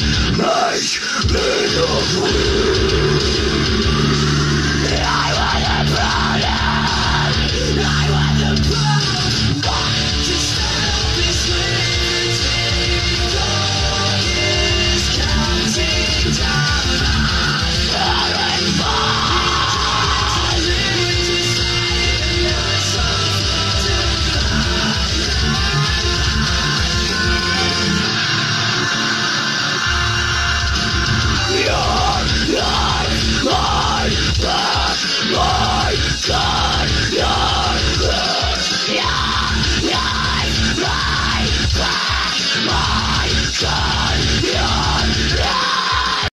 Make me a queen.